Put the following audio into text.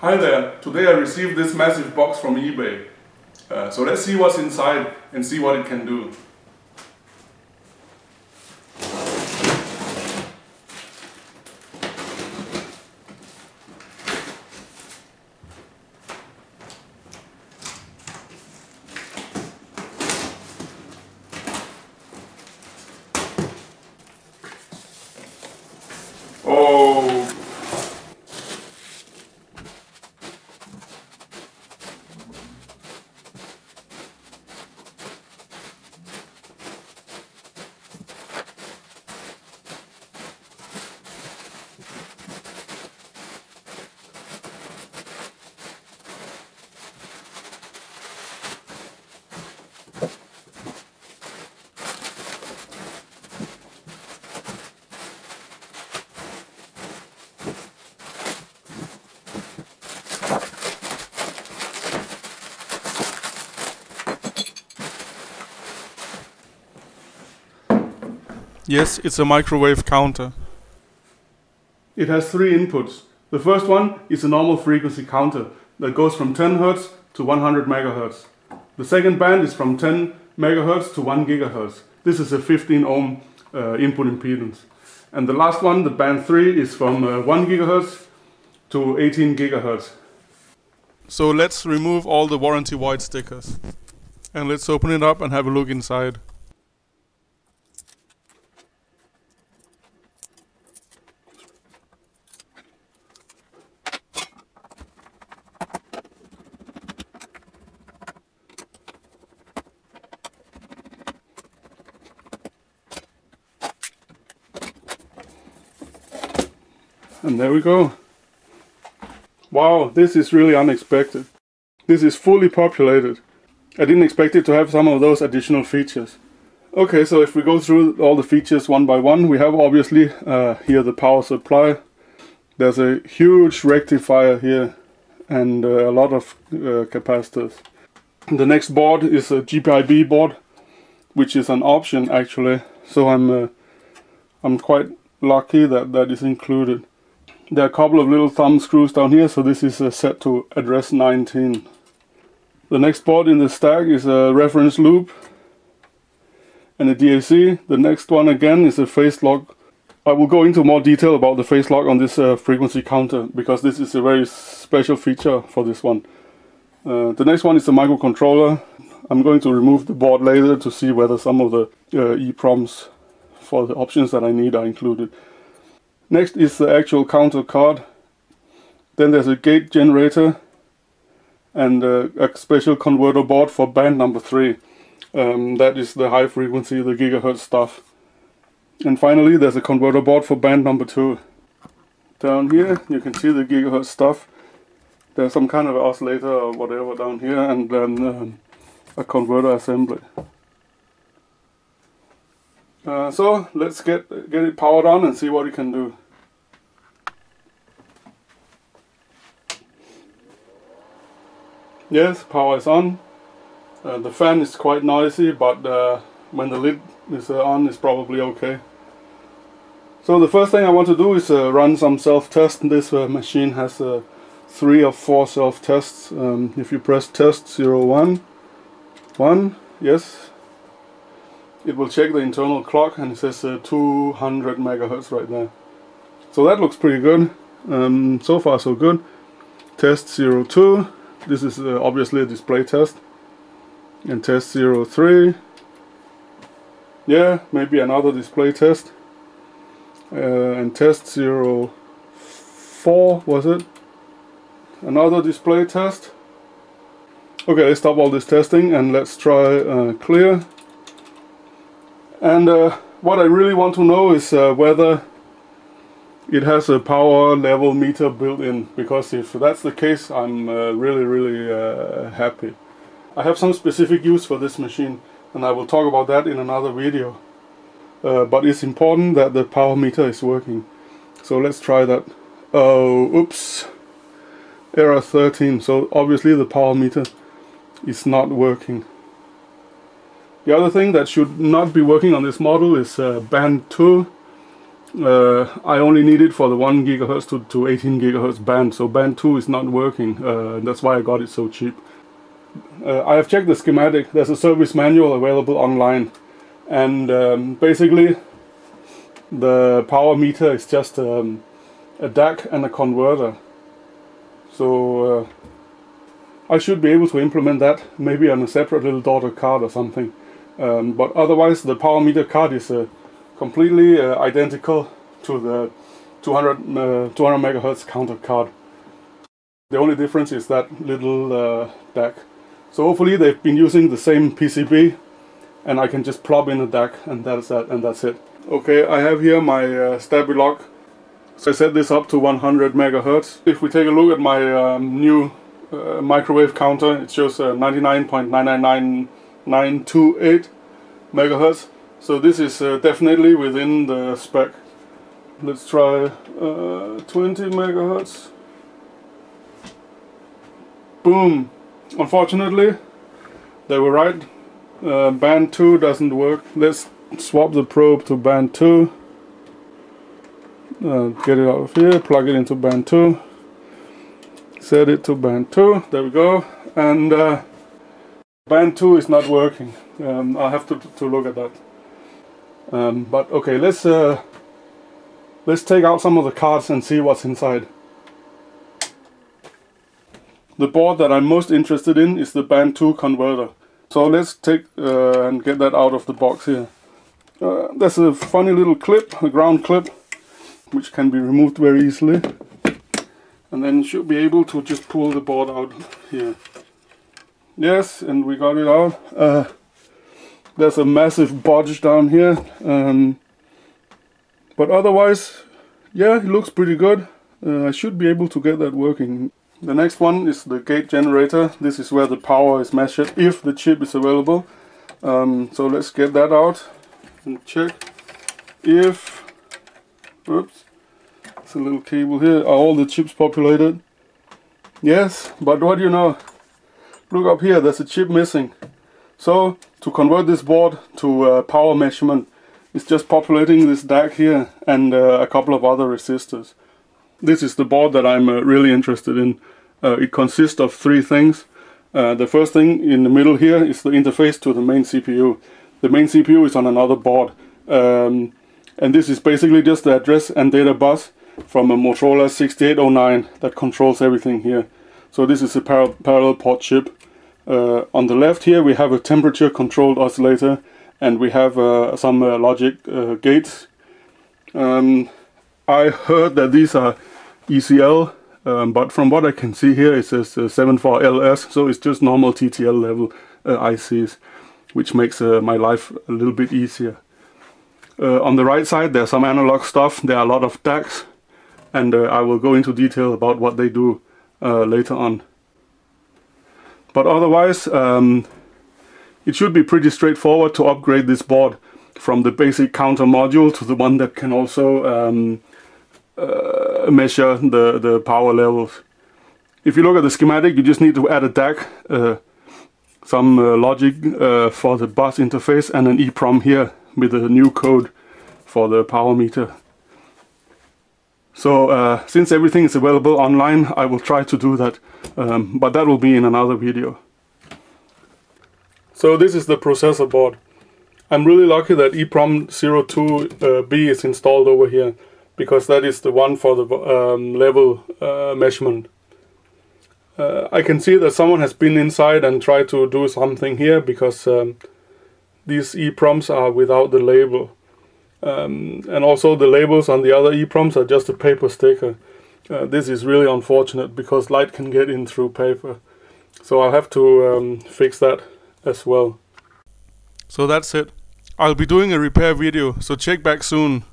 Hi there, today I received this massive box from eBay. Uh, so let's see what's inside and see what it can do. Oh, Yes, it's a microwave counter. It has three inputs. The first one is a normal frequency counter that goes from 10 Hz to 100 MHz. The second band is from 10 MHz to 1 GHz. This is a 15 ohm uh, input impedance. And the last one, the band 3, is from uh, 1 GHz to 18 GHz. So let's remove all the warranty white stickers. And let's open it up and have a look inside. And there we go. Wow, this is really unexpected. This is fully populated. I didn't expect it to have some of those additional features. Okay, so if we go through all the features one by one, we have obviously uh, here the power supply. There's a huge rectifier here and uh, a lot of uh, capacitors. The next board is a GPIB board, which is an option actually. So I'm uh, I'm quite lucky that that is included. There are a couple of little thumb screws down here, so this is uh, set to address 19. The next board in the stack is a reference loop and a DAC. The next one again is a phase lock. I will go into more detail about the phase lock on this uh, frequency counter because this is a very special feature for this one. Uh, the next one is the microcontroller. I'm going to remove the board later to see whether some of the uh, EPROMs for the options that I need are included. Next is the actual counter card. Then there's a gate generator and a special converter board for band number 3. Um, that is the high frequency, the gigahertz stuff. And finally there's a converter board for band number 2. Down here you can see the gigahertz stuff. There's some kind of oscillator or whatever down here and then um, a converter assembly. Uh, so let's get get it powered on and see what it can do. Yes, power is on. Uh, the fan is quite noisy, but uh, when the lid is uh, on, it's probably okay. So the first thing I want to do is uh, run some self-test. This machine has three or four self-tests. Um, if you press test 0, 1, 1, yes, it will check the internal clock and it says uh, 200 megahertz right there. So that looks pretty good. Um, so far so good. Test 02. This is uh, obviously a display test. And test 03. Yeah, maybe another display test. Uh, and test 04 was it? Another display test. Okay, let's stop all this testing and let's try uh, clear. And uh, what I really want to know is uh, whether it has a power level meter built in because if that's the case I'm uh, really really uh, happy. I have some specific use for this machine and I will talk about that in another video. Uh, but it's important that the power meter is working. So let's try that. Oh, oops. Error 13. So obviously the power meter is not working. The other thing that should not be working on this model is uh, band 2 uh, I only need it for the 1 gigahertz to, to 18 gigahertz band, so band 2 is not working. Uh, that's why I got it so cheap. Uh, I have checked the schematic. There's a service manual available online, and um, basically the power meter is just um, a DAC and a converter. So uh, I should be able to implement that maybe on a separate little daughter card or something. Um, but otherwise, the power meter card is uh, completely uh, identical to the 200 uh, 200 megahertz counter card. The only difference is that little DAC. So hopefully they've been using the same PCB, and I can just plug in a DAC, and that's that, and that's it. Okay, I have here my uh, Stabilock. So I set this up to 100 megahertz. If we take a look at my um, new uh, microwave counter, it shows uh, 99.999928 megahertz. So this is uh, definitely within the spec. Let's try uh, 20 megahertz. Boom! Unfortunately, they were right. Uh, band 2 doesn't work. Let's swap the probe to band 2. Uh, get it out of here, plug it into band 2. Set it to band 2. There we go. And uh, band 2 is not working. Um, I'll have to, to look at that. Um, but okay, let's uh, let's take out some of the cards and see what's inside. The board that I'm most interested in is the band 2 converter. So let's take uh, and get that out of the box here. Uh, there's a funny little clip, a ground clip, which can be removed very easily. And then you should be able to just pull the board out here. Yes, and we got it out. Uh, there's a massive bodge down here. Um, but otherwise, yeah, it looks pretty good. Uh, I should be able to get that working. The next one is the gate generator. This is where the power is measured if the chip is available. Um, so let's get that out and check if, oops, it's a little cable here. Are all the chips populated? Yes, but what do you know? Look up here, there's a chip missing. So to convert this board to uh, power measurement, it's just populating this DAC here and uh, a couple of other resistors. This is the board that I'm uh, really interested in. Uh, it consists of three things. Uh, the first thing in the middle here is the interface to the main CPU. The main CPU is on another board. Um, and this is basically just the address and data bus from a Motorola 6809 that controls everything here. So this is a par parallel port chip. Uh, on the left here we have a temperature controlled oscillator and we have uh, some uh, logic uh, gates. Um, I heard that these are ECL, um, but from what I can see here, it says uh, 74LS, so it's just normal TTL level uh, ICs, which makes uh, my life a little bit easier. Uh, on the right side, there's some analog stuff. There are a lot of DACs, and uh, I will go into detail about what they do uh, later on. But otherwise, um, it should be pretty straightforward to upgrade this board from the basic counter module to the one that can also um, uh, measure the, the power levels. If you look at the schematic, you just need to add a DAC, uh, some uh, logic uh, for the bus interface, and an EEPROM here with a new code for the power meter. So uh, since everything is available online, I will try to do that, um, but that will be in another video. So this is the processor board. I'm really lucky that EEPROM 02B uh, is installed over here because that is the one for the um, level uh, measurement. Uh, I can see that someone has been inside and tried to do something here because um, these EEPROMs are without the label. Um, and also the labels on the other EEPROMs are just a paper sticker. Uh, this is really unfortunate because light can get in through paper. So I'll have to um, fix that as well. So that's it. I'll be doing a repair video, so check back soon.